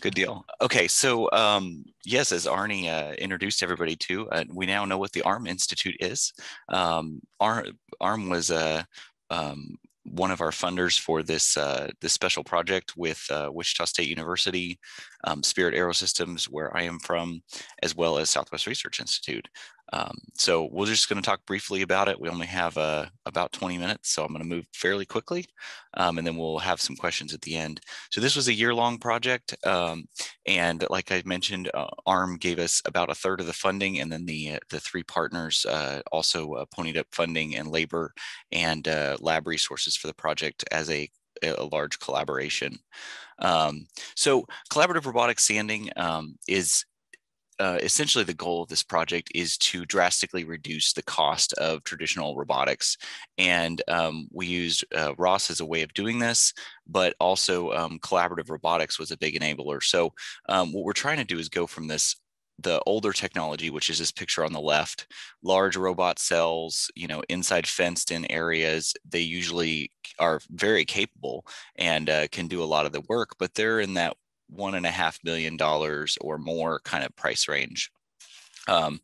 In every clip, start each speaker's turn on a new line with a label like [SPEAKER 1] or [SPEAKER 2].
[SPEAKER 1] Good deal. Okay, so um, yes, as Arnie uh, introduced everybody to, uh, we now know what the ARM Institute is. Um, ARM, ARM was a um, one of our funders for this uh, this special project with uh, Wichita State University, um, Spirit Aerosystems, where I am from, as well as Southwest Research Institute. Um, so we're just going to talk briefly about it. We only have uh, about 20 minutes, so I'm going to move fairly quickly, um, and then we'll have some questions at the end. So this was a year-long project, um, and like I mentioned, uh, ARM gave us about a third of the funding, and then the uh, the three partners uh, also uh, ponied up funding and labor and uh, lab resources for the project as a a large collaboration. Um, so collaborative robotic sanding um, is uh, essentially the goal of this project is to drastically reduce the cost of traditional robotics. And um, we used uh, ROS as a way of doing this, but also um, collaborative robotics was a big enabler. So um, what we're trying to do is go from this the older technology, which is this picture on the left, large robot cells, you know, inside fenced in areas, they usually are very capable and uh, can do a lot of the work, but they're in that one and a half million dollars or more kind of price range. Um,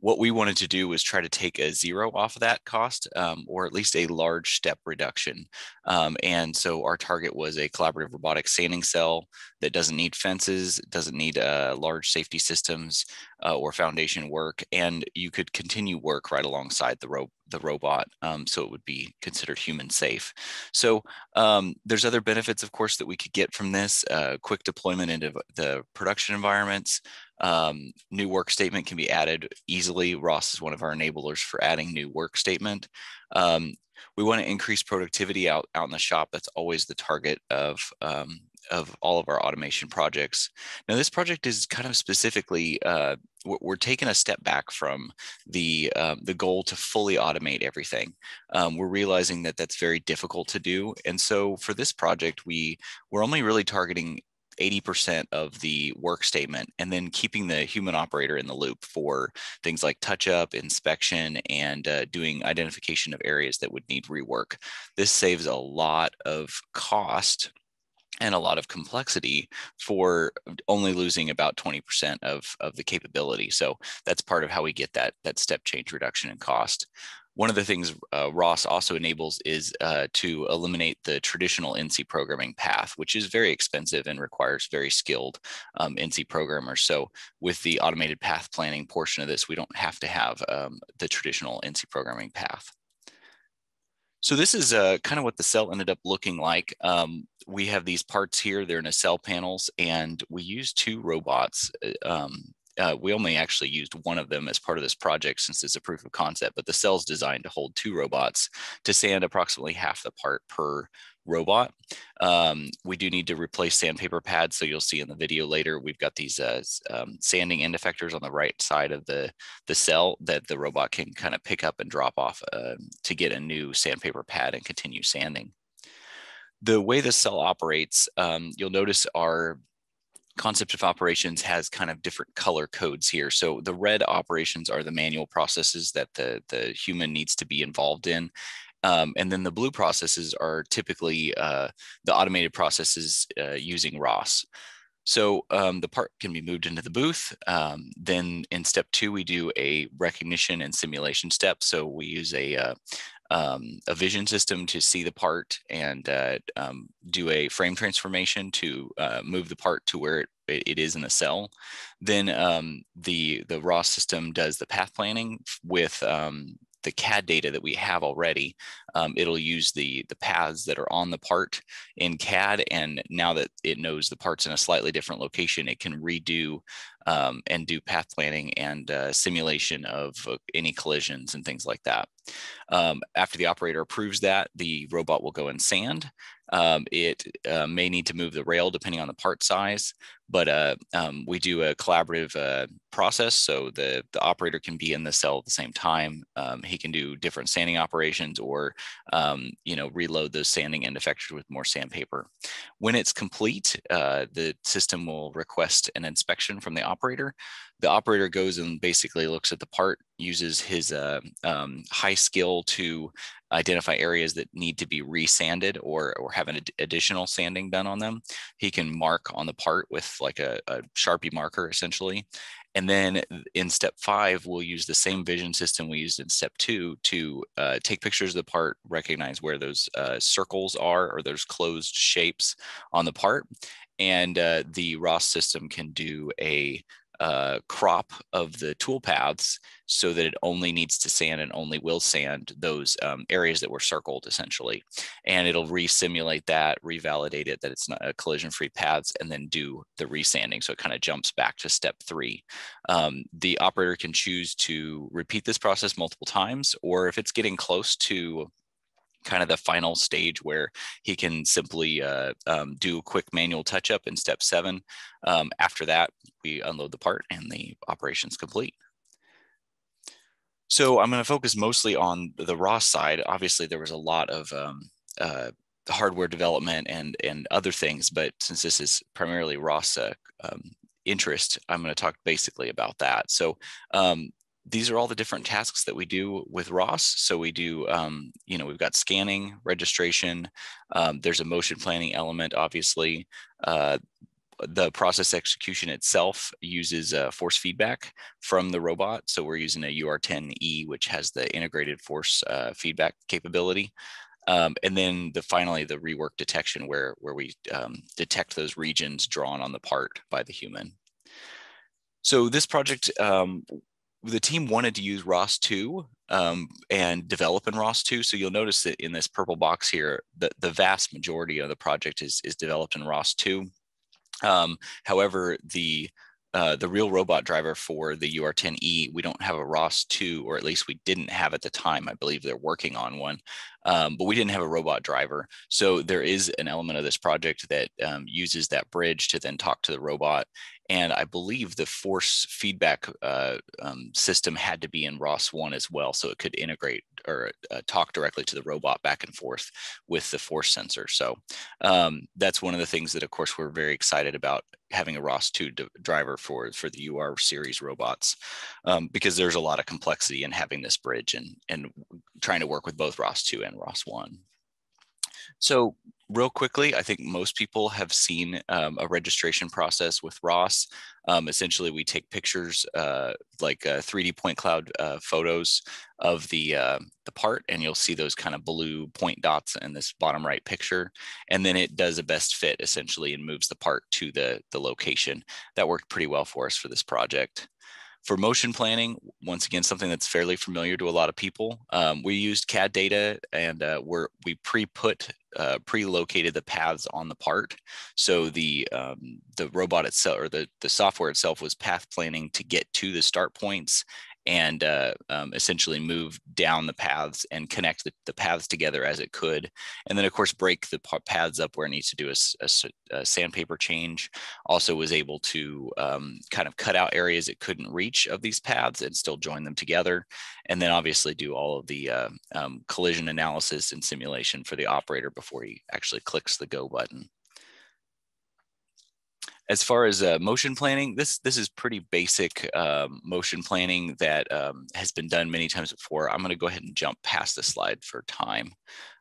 [SPEAKER 1] what we wanted to do was try to take a zero off of that cost um, or at least a large step reduction. Um, and so our target was a collaborative robotic sanding cell that doesn't need fences, doesn't need uh, large safety systems uh, or foundation work, and you could continue work right alongside the, ro the robot um, so it would be considered human safe. So um, there's other benefits, of course, that we could get from this, uh, quick deployment into the production environments, um, new work statement can be added easily. ROS is one of our enablers for adding new work statement. Um, we want to increase productivity out, out in the shop. That's always the target of, um, of all of our automation projects. Now, this project is kind of specifically, uh, we're taking a step back from the, um, the goal to fully automate everything. Um, we're realizing that that's very difficult to do. And so for this project, we, we're only really targeting 80% of the work statement and then keeping the human operator in the loop for things like touch up, inspection, and uh, doing identification of areas that would need rework. This saves a lot of cost and a lot of complexity for only losing about 20% of, of the capability. So that's part of how we get that, that step change reduction in cost. One of the things uh, also enables is uh, to eliminate the traditional NC programming path, which is very expensive and requires very skilled um, NC programmers. So with the automated path planning portion of this, we don't have to have um, the traditional NC programming path. So this is uh, kind of what the cell ended up looking like. Um, we have these parts here, they're in a cell panels, and we use two robots uh, um, uh, we only actually used one of them as part of this project since it's a proof of concept, but the cell's designed to hold two robots to sand approximately half the part per robot. Um, we do need to replace sandpaper pads. So you'll see in the video later, we've got these uh, um, sanding end effectors on the right side of the, the cell that the robot can kind of pick up and drop off uh, to get a new sandpaper pad and continue sanding. The way the cell operates, um, you'll notice our concept of operations has kind of different color codes here. So the red operations are the manual processes that the, the human needs to be involved in. Um, and then the blue processes are typically uh, the automated processes uh, using ROS. So um, the part can be moved into the booth. Um, then in step two, we do a recognition and simulation step. So we use a, uh, um, a vision system to see the part and uh, um, do a frame transformation to uh, move the part to where it, it is in the cell. Then um, the, the ROS system does the path planning with um, the CAD data that we have already. Um, it'll use the, the paths that are on the part in CAD. And now that it knows the part's in a slightly different location, it can redo um, and do path planning and uh, simulation of uh, any collisions and things like that. Um, after the operator approves that, the robot will go and sand. Um, it uh, may need to move the rail depending on the part size, but uh, um, we do a collaborative uh, process so the, the operator can be in the cell at the same time. Um, he can do different sanding operations or, um, you know, reload those sanding end effectors with more sandpaper. When it's complete, uh, the system will request an inspection from the operator operator. The operator goes and basically looks at the part, uses his uh, um, high skill to identify areas that need to be resanded or, or have an ad additional sanding done on them. He can mark on the part with like a, a Sharpie marker essentially. And then in step five, we'll use the same vision system we used in step two to uh, take pictures of the part, recognize where those uh, circles are or those closed shapes on the part. And uh, the ROS system can do a uh, crop of the tool paths so that it only needs to sand and only will sand those um, areas that were circled essentially. And it'll re-simulate that, revalidate it that it's not a collision-free paths and then do the resanding. So it kind of jumps back to step three. Um, the operator can choose to repeat this process multiple times, or if it's getting close to kind of the final stage where he can simply uh, um, do a quick manual touch up in step seven. Um, after that, we unload the part and the operation's complete. So I'm going to focus mostly on the ROS side. Obviously, there was a lot of um, uh, hardware development and and other things, but since this is primarily ROS uh, um, interest, I'm going to talk basically about that. So um, these are all the different tasks that we do with ROS. So we do, um, you know, we've got scanning, registration. Um, there's a motion planning element, obviously. Uh, the process execution itself uses uh, force feedback from the robot. So we're using a UR10E, which has the integrated force uh, feedback capability. Um, and then the finally the rework detection where, where we um, detect those regions drawn on the part by the human. So this project um, the team wanted to use ROS 2 um, and develop in ROS 2. So you'll notice that in this purple box here, the, the vast majority of the project is, is developed in ROS 2. Um, however, the uh, the real robot driver for the UR10E, we don't have a ROS 2, or at least we didn't have at the time. I believe they're working on one, um, but we didn't have a robot driver. So there is an element of this project that um, uses that bridge to then talk to the robot and I believe the force feedback uh, um, system had to be in ROS 1 as well, so it could integrate or uh, talk directly to the robot back and forth with the force sensor. So um, that's one of the things that, of course, we're very excited about having a ROS 2 driver for, for the UR series robots, um, because there's a lot of complexity in having this bridge and, and trying to work with both ROS 2 and ROS 1. So real quickly, I think most people have seen um, a registration process with ROS. Um, essentially, we take pictures uh, like uh, 3D point cloud uh, photos of the uh, the part, and you'll see those kind of blue point dots in this bottom right picture. And then it does a best fit essentially and moves the part to the the location. That worked pretty well for us for this project. For motion planning, once again, something that's fairly familiar to a lot of people, um, we used CAD data and uh, we're, we pre-put, uh, pre-located the paths on the part. So the, um, the robot itself or the, the software itself was path planning to get to the start points and uh, um, essentially move down the paths and connect the, the, paths together as it could. And then of course, break the paths up where it needs to do a, a, a sandpaper change. Also was able to um, kind of cut out areas it couldn't reach of these paths and still join them together. And then obviously do all of the uh, um, collision analysis and simulation for the operator before he actually clicks the go button as far as uh, motion planning, this this is pretty basic um, motion planning that um, has been done many times before. I'm going to go ahead and jump past this slide for time.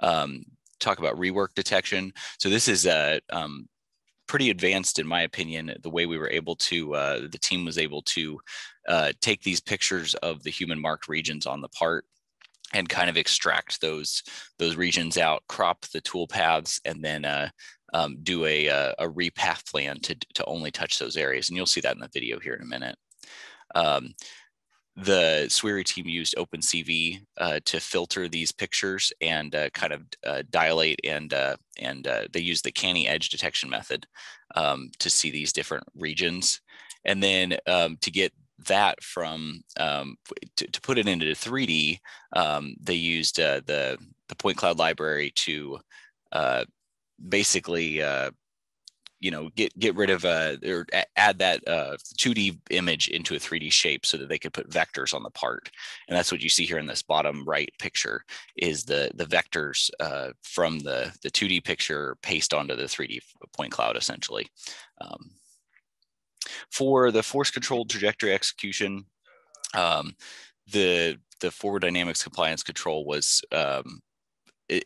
[SPEAKER 1] Um, talk about rework detection. So this is uh, um, pretty advanced in my opinion. The way we were able to, uh, the team was able to uh, take these pictures of the human marked regions on the part and kind of extract those those regions out, crop the tool paths, and then uh, um, do a, a, uh, a repath plan to, to only touch those areas. And you'll see that in the video here in a minute. Um, the SwRI team used OpenCV uh, to filter these pictures and uh, kind of uh, dilate and uh, and uh, they use the canny edge detection method um, to see these different regions. And then um, to get that from um, to, to, put it into 3D, um, they used the the point cloud library to basically uh, you know get get rid of uh or add that uh 2d image into a 3d shape so that they could put vectors on the part. And that's what you see here in this bottom right picture is the the vectors uh from the the 2d picture paste onto the 3d point cloud essentially. Um, For the force controlled trajectory execution, um, the the forward dynamics compliance control was um,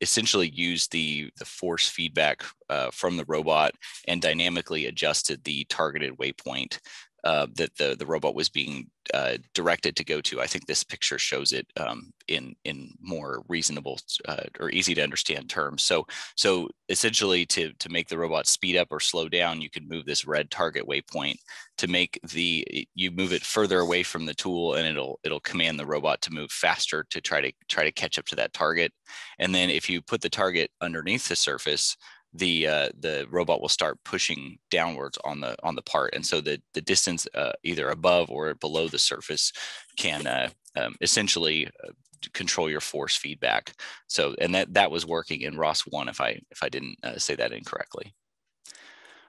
[SPEAKER 1] essentially used the the force feedback uh, from the robot and dynamically adjusted the targeted waypoint uh, that the the robot was being uh, directed to go to. I think this picture shows it um, in in more reasonable uh, or easy to understand terms. So so essentially, to to make the robot speed up or slow down, you can move this red target waypoint to make the you move it further away from the tool, and it'll it'll command the robot to move faster to try to try to catch up to that target. And then if you put the target underneath the surface, the uh, the robot will start pushing downwards on the on the part, and so the the distance uh, either above or below the surface can uh, um, essentially uh, control your force feedback. So and that that was working in ROS one if I if I didn't uh, say that incorrectly.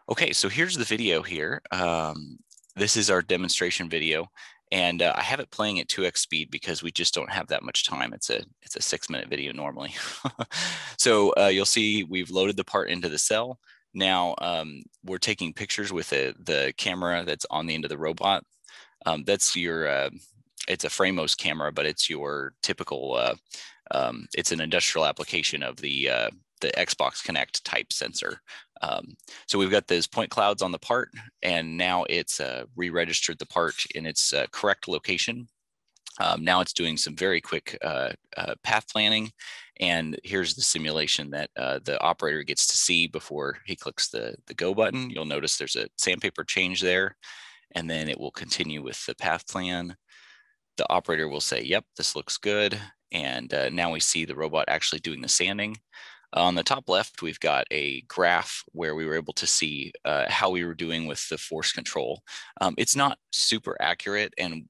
[SPEAKER 1] Okay, so here's the video here. Um, this is our demonstration video and uh, I have it playing at 2x speed because we just don't have that much time. It's a it's a six minute video normally. so uh, you'll see we've loaded the part into the cell. Now um, we're taking pictures with the, the camera that's on the end of the robot. Um, that's your uh, it's a Framos camera, but it's your typical uh, um, it's an industrial application of the uh, the Xbox Kinect type sensor. Um, so we've got those point clouds on the part, and now it's uh, re-registered the part in its uh, correct location. Um, now it's doing some very quick uh, uh path planning, and here's the simulation that uh, the operator gets to see before he clicks the, the go button. You'll notice there's a sandpaper change there, and then it will continue with the path plan. The operator will say, yep, this looks good. And uh, now we see the robot actually doing the sanding. On the top left, we've got a graph where we were able to see uh, how we were doing with the force control. Um, it's not super accurate and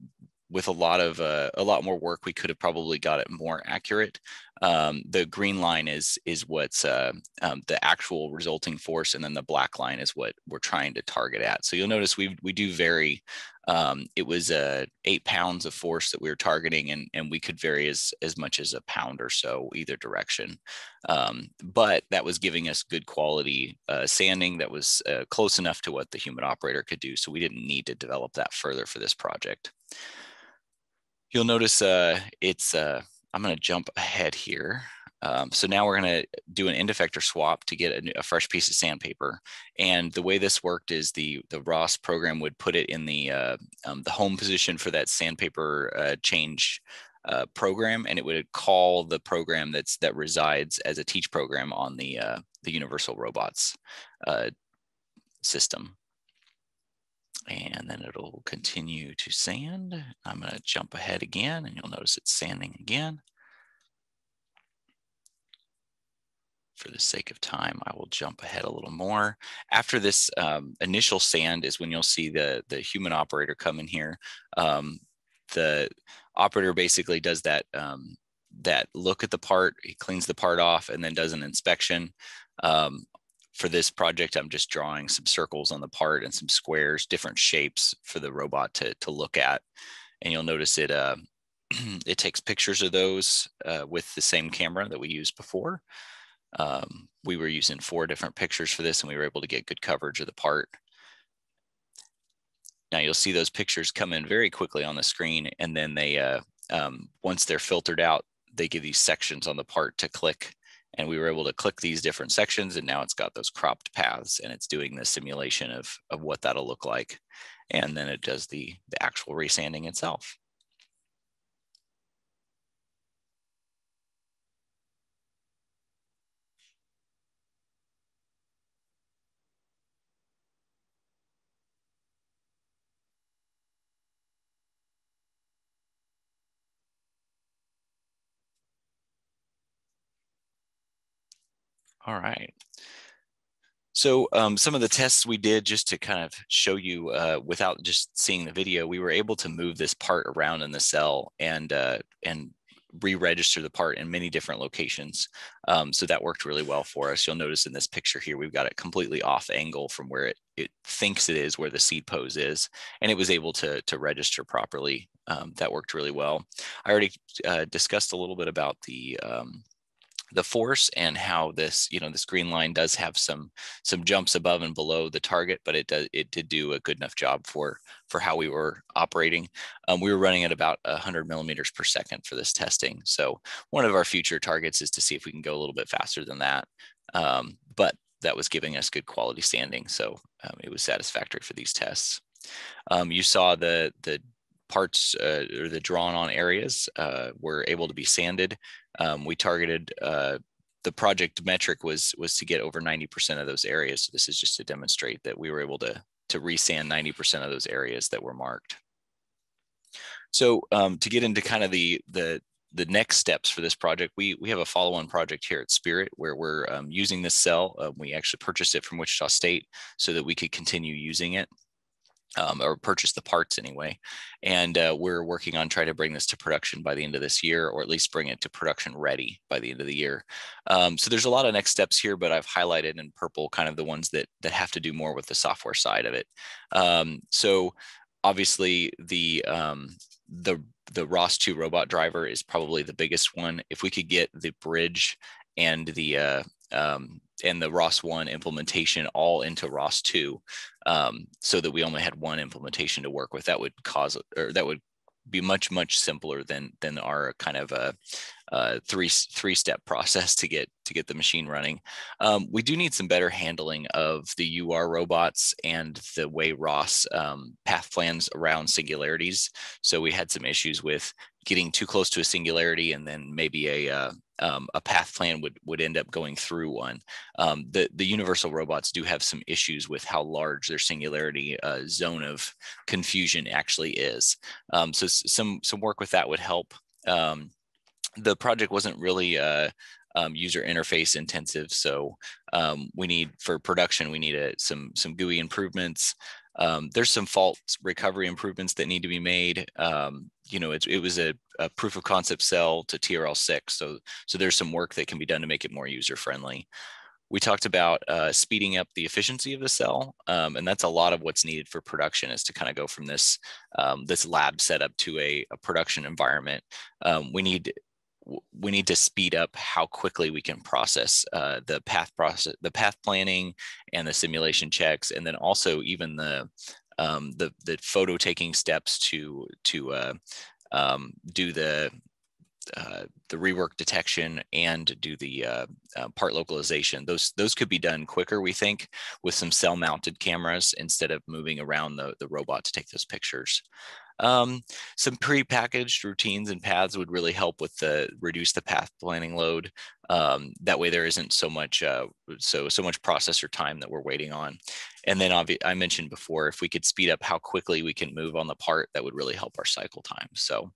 [SPEAKER 1] with a lot of uh, a lot more work, we could have probably got it more accurate. Um, the green line is is what's uh, um, the actual resulting force, and then the black line is what we're trying to target at. So you'll notice we we do vary. Um, it was uh, eight pounds of force that we were targeting, and and we could vary as as much as a pound or so either direction. Um, but that was giving us good quality uh, sanding that was uh, close enough to what the human operator could do. So we didn't need to develop that further for this project you'll notice uh, it's, uh, I'm going to jump ahead here. Um, so now we're going to do an end effector swap to get a, a, fresh piece of sandpaper. And the way this worked is the the ROS program would put it in the uh, um, the home position for that sandpaper uh, change uh, program, and it would call the program that's that resides as a teach program on the uh, the Universal Robots uh, system and then it'll continue to sand. I'm going to jump ahead again and you'll notice it's sanding again. For the sake of time, I will jump ahead a little more. After this um, initial sand is when you'll see the, the human operator come in here. Um, the operator basically does that, um, that look at the part, he cleans the part off and then does an inspection. Um, for this project, I'm just drawing some circles on the part and some squares, different shapes for the robot to, to look at. And you'll notice it, uh, it takes pictures of those uh, with the same camera that we used before. Um, we were using four different pictures for this and we were able to get good coverage of the part. Now you'll see those pictures come in very quickly on the screen and then they, uh, um, once they're filtered out, they give these sections on the part to click and we were able to click these different sections and now it's got those cropped paths and it's doing the simulation of, of what that'll look like. And then it does the, the actual resanding itself. All right. So um, some of the tests we did just to kind of show you uh, without just seeing the video, we were able to move this part around in the cell and uh, and re-register the part in many different locations. Um, so that worked really well for us. You'll notice in this picture here, we've got it completely off angle from where it, it thinks it is, where the seed pose is, and it was able to, to register properly. Um, that worked really well. I already uh, discussed a little bit about the um, the force and how this you know this green line does have some some jumps above and below the target but it does it did do a good enough job for for how we were operating. Um, we were running at about 100 millimeters per second for this testing. So one of our future targets is to see if we can go a little bit faster than that. Um, but that was giving us good quality standing. So um, it was satisfactory for these tests. Um, you saw the the parts uh, or the drawn on areas uh, were able to be sanded. Um, we targeted uh, the project metric was was to get over 90% of those areas. So this is just to demonstrate that we were able to to resand 90% of those areas that were marked. So um, to get into kind of the the the next steps for this project, we we have a follow-on project here at Spirit where we're um, using this cell. Uh, we actually purchased it from Wichita State so that we could continue using it um, or purchase the parts anyway. And uh, we're working on trying to bring this to production by the end of this year, or at least bring it to production ready by the end of the year. Um, so there's a lot of next steps here, but I've highlighted in purple kind of the ones that that have to do more with the software side of it. Um, so obviously the um, the the ROS2 robot driver is probably the biggest one. If we could get the bridge and the uh, um, and the ROS one implementation all into ROS two, um, so that we only had one implementation to work with. That would cause, or that would be much much simpler than than our kind of a, a three three step process to get to get the machine running. Um, we do need some better handling of the UR robots and the way ROS um, path plans around singularities. So we had some issues with getting too close to a singularity and then maybe a uh, um, a path plan would would end up going through one. Um, the the universal robots do have some issues with how large their singularity uh, zone of confusion actually is. Um, so some some work with that would help. Um, the project wasn't really uh, um, user interface intensive, so um, we need for production we need a, some some GUI improvements. Um, there's some fault recovery improvements that need to be made. Um, you know, it, it was a, a, proof of concept cell to TRL6. So, so there's some work that can be done to make it more user friendly. We talked about uh, speeding up the efficiency of the cell, um, and that's a lot of what's needed for production is to kind of go from this um, this lab setup to a, a production environment. Um, we need we need to speed up how quickly we can process uh, the path process, the path planning, and the simulation checks, and then also even the um, the the photo taking steps to to uh, um, do the uh, the rework detection and do the uh, uh, part localization. Those those could be done quicker, we think, with some cell mounted cameras instead of moving around the, the robot to take those pictures. Um, some pre-packaged routines and paths would really help with the reduce the path planning load. Um, that way there isn't so much uh, so so much processor time that we're waiting on. And then obviously I mentioned before, if we could speed up how quickly we can move on the part, that would really help our cycle time. So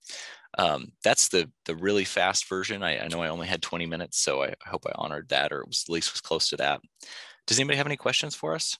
[SPEAKER 1] um, that's the the really fast version. I, I know I only had 20 minutes, so I, hope I honored that, or was at least was close to that. Does anybody have any questions for us?